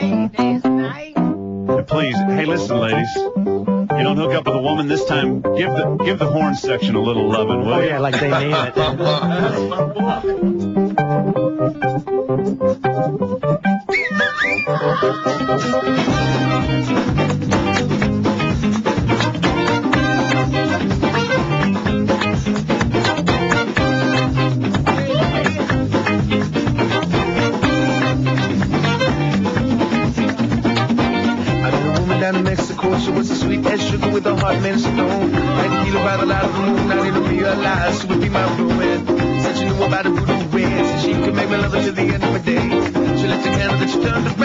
night. And please, hey, listen, ladies. You don't hook up with a woman this time. Give the give the horn section a little loving, will Oh you? yeah, like they need it. I down in Mexico. She was as sweet as sugar with a heart made of stone. I can feel by the light of the moon. I didn't realize she would be my ruin. Said she knew about the voodoo rings. She could make me love her till the end of the day. She lit the candle, then she turned around.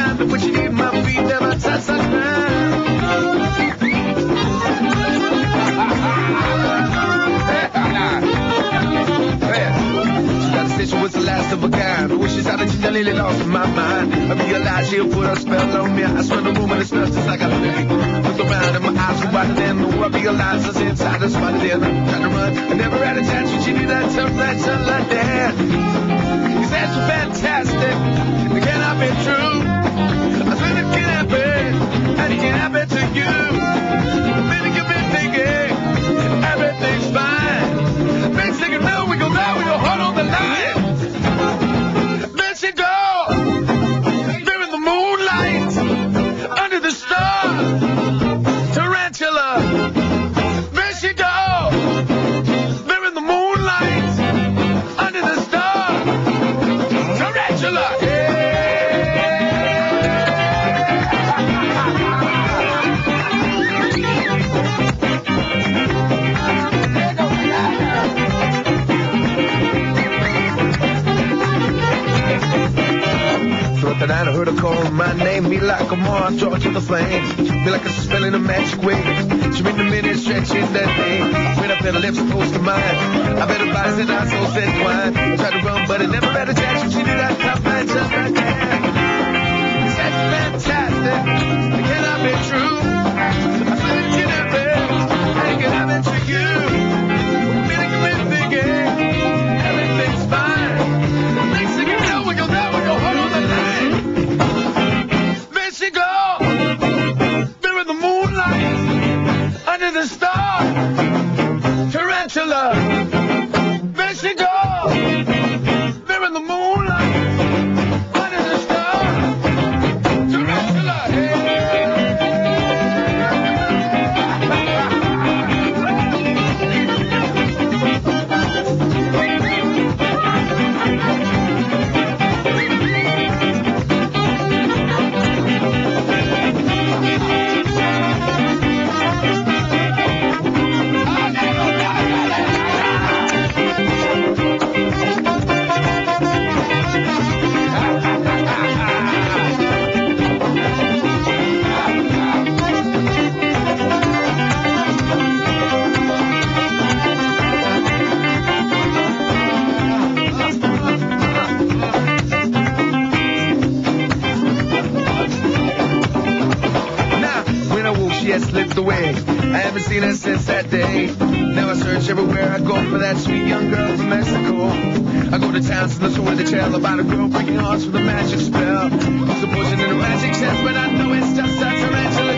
Nearly lost my mind. I realized she'll put a spell on me. I swear the and it smells just like a thing. Looked around and my eyes were wider than the I realized I was inside the spotted in. Trying to run, I never had a chance when she did that tough, that tough like that. He said you're fantastic. It cannot be Night I heard her call my name, me like a moth, drawn to the flame. Me like a spell in a magic way. She made the minute stretching that day. When I felt her lips close to mine, I bet her body said I so said twine. I tried to run, but I never a chance. She did slipped away. I haven't seen her since that day. Now I search everywhere I go for that sweet young girl from Mexico. I go to towns and the story they tell about a girl breaking hearts with a magic spell. Potion in a magic sense, but I know it's just a tarantula